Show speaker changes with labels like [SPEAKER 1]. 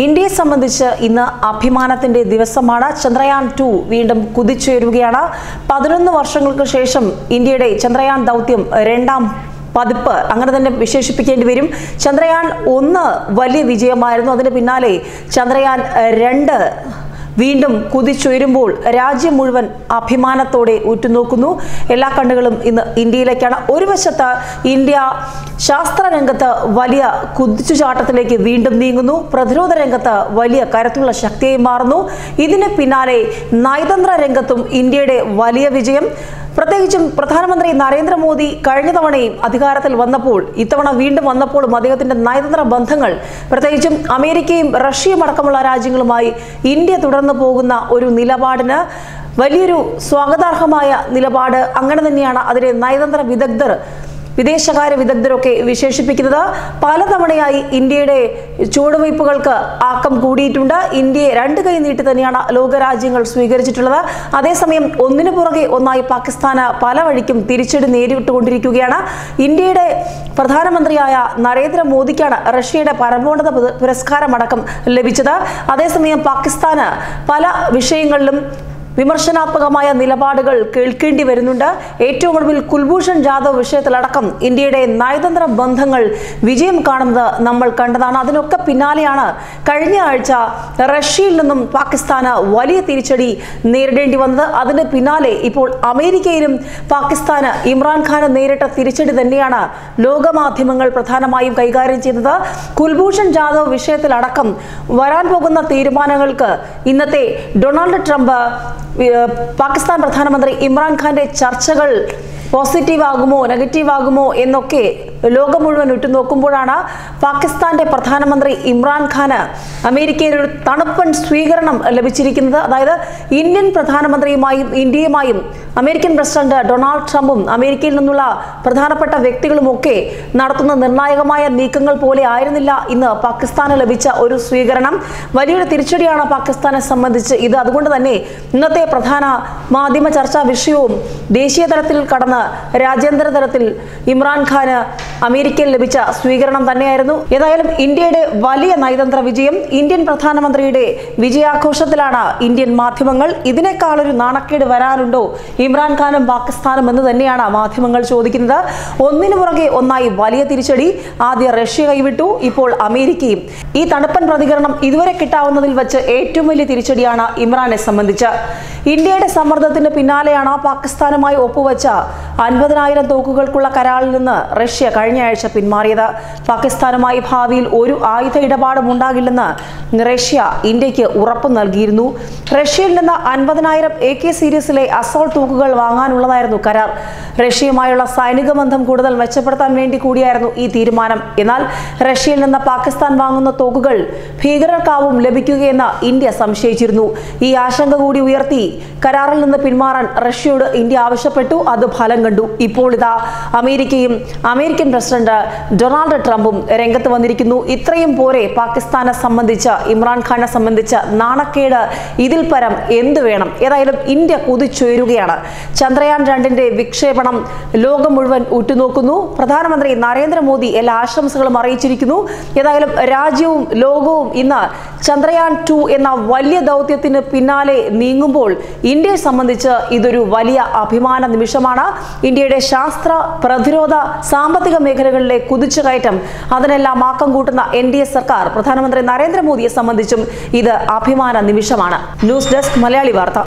[SPEAKER 1] ഇന്ത്യയെ സംബന്ധിച്ച് ഇന്ന് അഭിമാനത്തിന്റെ ദിവസമാണ്. ചന്ദ്രയാൻ ടു വീണ്ടും കുതിച്ചുയരുകയാണ്. പതിനൊന്ന് വർഷങ്ങൾക്ക് ശേഷം ഇന്ത്യയുടെ ചന്ദ്രയാൻ ദൗത്യം രണ്ടാം പതിപ്പ് അങ്ങനെ തന്നെ വിശേഷിപ്പിക്കേണ്ടി വരും. ചന്ദ്രയാൻ ഒന്ന് വലിയ വിജയമായിരുന്നു. അതിന് പിന്നാലെ ചന്ദ്രയാൻ രണ്ട് വീണ്ടും കുതിച്ചുയരുമ്പോൾ രാജ്യം മുഴുവൻ അഭിമാനത്തോടെ ഉറ്റുനോക്കുന്നു. എല്ലാ കണ്ണുകളും ഇന്ന് ഇന്ത്യയിലേക്കാണ്. ഒരു വശത്ത് ഇന്ത്യ ശാസ്ത്ര രംഗത്ത് വലിയ കുതിച്ചുചാട്ടത്തിലേക്ക് വീണ്ടും നീങ്ങുന്നു. പ്രതിരോധ രംഗത്ത് വലിയ കരുത്തുള്ള ശക്തിയായി മാറുന്നു. ഇതിന് പിന്നാലെ നയതന്ത്ര രംഗത്തും ഇന്ത്യയുടെ വലിയ വിജയം. പ്രത്യേകിച്ചും പ്രധാനമന്ത്രി നരേന്ദ്രമോദി കഴിഞ്ഞ തവണയും അധികാരത്തിൽ വന്നപ്പോൾ ഇത്തവണ വീണ്ടും വന്നപ്പോഴും അദ്ദേഹത്തിന്റെ നയതന്ത്ര ബന്ധങ്ങൾ പ്രത്യേകിച്ചും അമേരിക്കയും റഷ്യയും അടക്കമുള്ള രാജ്യങ്ങളുമായി ഇന്ത്യ തുടർന്നു പോകുന്ന ഒരു നിലപാടിന് വലിയൊരു സ്വാഗതാർഹമായ നിലപാട്. അങ്ങനെ തന്നെയാണ് അതിലെ നയതന്ത്ര വിദഗ്ധർ വിദേശകാര്യ വിദഗ്ധരൊക്കെ വിശേഷിപ്പിക്കുന്നത് പലതവണയായി ഇന്ത്യയുടെ ചുവടുവയ്പ്പുകൾക്ക് ആക്കം കൂടിയിട്ടുണ്ട്. ഇന്ത്യയെ രണ്ട് കൈ നീട്ടി തന്നെയാണ് ലോകരാജ്യങ്ങൾ സ്വീകരിച്ചിട്ടുള്ളത്. അതേസമയം ഒന്നിനു പുറകെ ഒന്നായി പാകിസ്ഥാന് പല വഴിക്കും തിരിച്ചടി നേരിട്ടുകൊണ്ടിരിക്കുകയാണ്. ഇന്ത്യയുടെ പ്രധാനമന്ത്രിയായ നരേന്ദ്രമോദിക്കാണ് റഷ്യയുടെ പരമോന്നത പുരസ്കാരമടക്കം ലഭിച്ചത്. അതേസമയം പാകിസ്ഥാന് പല വിഷയങ്ങളിലും വിമർശനാത്മകമായ നിലപാടുകൾ കേൾക്കേണ്ടി വരുന്നുണ്ട്. ഏറ്റവും ഒടുവിൽ കുൽഭൂഷൺ ജാദവ് വിഷയത്തിലടക്കം ഇന്ത്യയുടെ നയതന്ത്ര ബന്ധങ്ങൾ വിജയം കാണുന്നത് നമ്മൾ കണ്ടതാണ്. അതിനൊക്കെ പിന്നാലെയാണ് കഴിഞ്ഞ ആഴ്ച റഷ്യയിൽ നിന്നും പാകിസ്ഥാന് വലിയ തിരിച്ചടി നേരിടേണ്ടി വന്നത്. അതിന് പിന്നാലെ ഇപ്പോൾ അമേരിക്കയിലും പാകിസ്ഥാന് ഇമ്രാൻഖാന് നേരിട്ട തിരിച്ചടി തന്നെയാണ് ലോകമാധ്യമങ്ങൾ പ്രധാനമായും കൈകാര്യം ചെയ്തത്. കുൽഭൂഷൺ ജാദവ് വിഷയത്തിലടക്കം വരാൻ പോകുന്ന തീരുമാനങ്ങൾക്ക് ഇന്നത്തെ ഡൊണാൾഡ് ട്രംപ് പാകിസ്ഥാൻ പ്രധാനമന്ത്രി ഇമ്രാൻഖാന്റെ ചർച്ചകൾ പോസിറ്റീവ് ആകുമോ നെഗറ്റീവ് ആകുമോ എന്നൊക്കെ ലോകം മുഴുവൻ ഉറ്റുനോക്കുമ്പോഴാണ് പാകിസ്ഥാന്റെ പ്രധാനമന്ത്രി ഇമ്രാൻഖാന് അമേരിക്കയിൽ ഒരു തണുപ്പൻ സ്വീകരണം ലഭിച്ചിരിക്കുന്നത്. അതായത് ഇന്ത്യൻ പ്രധാനമന്ത്രിയുമായും ഇന്ത്യയുമായും അമേരിക്കൻ പ്രസിഡന്റ് ഡൊണാൾഡ് ട്രംപും അമേരിക്കയിൽ നിന്നുള്ള പ്രധാനപ്പെട്ട വ്യക്തികളുമൊക്കെ നടത്തുന്ന നിർണായകമായ നീക്കങ്ങൾ പോലെ ആയിരുന്നില്ല ഇന്ന് പാകിസ്ഥാന് ലഭിച്ച ഒരു സ്വീകരണം. വലിയൊരു തിരിച്ചടിയാണ് പാകിസ്ഥാനെ സംബന്ധിച്ച് ഇത്. അതുകൊണ്ട് തന്നെ ഇന്നത്തെ പ്രധാന മാധ്യമ ചർച്ചാ വിഷയവും ദേശീയ തലത്തിൽ കടന്ന് രാജ്യാന്തര തലത്തിൽ ഇമ്രാൻഖാന് അമേരിക്കയിൽ ലഭിച്ച സ്വീകരണം തന്നെയായിരുന്നു. ഏതായാലും ഇന്ത്യയുടെ വലിയ നയതന്ത്ര വിജയം ഇന്ത്യൻ പ്രധാനമന്ത്രിയുടെ വിജയാഘോഷത്തിലാണ് ഇന്ത്യൻ മാധ്യമങ്ങൾ. ഇതിനേക്കാളൊരു നാണക്കേട് വരാനുണ്ടോ? ഇമ്രാൻഖാനും പാകിസ്ഥാനും എന്ന് തന്നെയാണ് മാധ്യമങ്ങൾ ചോദിക്കുന്നത്. ഒന്നിനു പുറകെ ഒന്നായി വലിയ തിരിച്ചടി. ആദ്യ റഷ്യ കൈവിട്ടു ഇപ്പോൾ അമേരിക്കയും. ഈ തണുപ്പൻ പ്രതികരണം ഇതുവരെ കിട്ടാവുന്നതിൽ വെച്ച് ഏറ്റവും വലിയ തിരിച്ചടിയാണ് ഇമ്രാനെ സംബന്ധിച്ച്. ഇന്ത്യയുടെ സമ്മർദ്ദത്തിന് പിന്നാലെയാണ് പാകിസ്ഥാനുമായി ഒപ്പുവെച്ച അൻപതിനായിരം തോക്കുകൾക്കുള്ള കരാറിൽ നിന്ന് റഷ്യ കഴിഞ്ഞ ആഴ്ച പിന്മാറിയത്. പാകിസ്ഥാനുമായി ഭാവിയിൽ ഒരു ആയുധ ഇടപാടും ഉണ്ടാകില്ലെന്ന് റഷ്യ ഇന്ത്യയ്ക്ക് ഉറപ്പ് നൽകിയിരുന്നു. റഷ്യയിൽ നിന്ന് അൻപതിനായിരം എ കെ സീരീസിലെ അസോൾ തൂക്കുകൾ വാങ്ങാനുള്ളതായിരുന്നു കരാർ. റഷ്യയുമായുള്ള സൈനിക ബന്ധം കൂടുതൽ മെച്ചപ്പെടുത്താൻ വേണ്ടി കൂടിയായിരുന്നു ഈ തീരുമാനം. എന്നാൽ റഷ്യയിൽ നിന്ന് പാകിസ്ഥാൻ വാങ്ങുന്ന തോക്കുകൾ ഭീകരർക്കാവും ലഭിക്കുകയെന്ന് ഇന്ത്യ സംശയിച്ചിരുന്നു. ഈ ആശങ്ക കൂടി ഉയർത്തി കരാറിൽ നിന്ന് പിന്മാറാൻ റഷ്യയോട് ഇന്ത്യ ആവശ്യപ്പെട്ടു. അത് ഫലം കണ്ടു. ഇപ്പോൾ ഇതാ അമേരിക്കയും അമേരിക്കൻ പ്രസിഡന്റ് ഡൊണാൾഡ് ട്രംപും രംഗത്ത് വന്നിരിക്കുന്നു. ഇത്രയും പോരെ പാകിസ്ഥാനെ സംബന്ധിച്ച് ഇമ്രാൻഖാനെ സംബന്ധിച്ച് നാണക്കേട് ഇതിൽ പരം എന്ത് വേണം? ഏതായാലും ഇന്ത്യ കുതിച്ചുയരുകയാണ്. ചന്ദ്രയാൻ രണ്ടിന്റെ വിക്ഷേപണം ലോകം മുഴുവൻ ഉറ്റുനോക്കുന്നു. പ്രധാനമന്ത്രി നരേന്ദ്രമോദി എല്ലാ ആശംസകളും അറിയിച്ചിരിക്കുന്നു. ഏതായാലും രാജ്യവും ലോകവും ഇന്ന് ചന്ദ്രയാൻ ടു എന്ന വലിയ ദൗത്യത്തിന് പിന്നാലെ നീങ്ങുമ്പോൾ ഇന്ത്യയെ സംബന്ധിച്ച് ഇതൊരു വലിയ അഭിമാന നിമിഷമാണ്. ഇന്ത്യയുടെ ശാസ്ത്ര പ്രതിരോധ സാമ്പത്തിക മേഖലകളിലെ കുതിച്ചുകയറ്റം. അതിനെല്ലാം ആക്കം കൂട്ടുന്ന എൻ ഡി എ സർക്കാർ പ്രധാനമന്ത്രി നരേന്ദ്രമോദിയെ സംബന്ധിച്ചും ഇത് അഭിമാന നിമിഷമാണ്. ന്യൂസ് ഡെസ്ക് മലയാളി വാർത്ത.